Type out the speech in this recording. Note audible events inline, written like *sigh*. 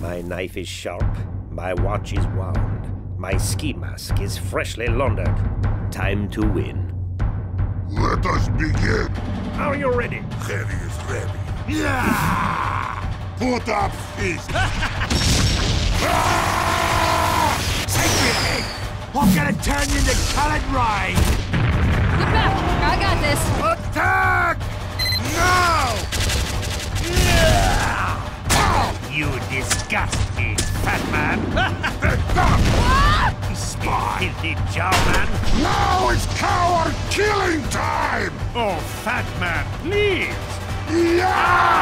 My knife is sharp, my watch is wound, my ski mask is freshly laundered. Time to win. Let us begin. Are you ready? Ready is ready. Yeah! Put up fist. *laughs* Ah! Take it! I'm gonna turn you into colored rain! You disgust me, fat man. *laughs* Spy! Filthy jawman. Now is coward killing time! Oh, fat man, please. Yeah!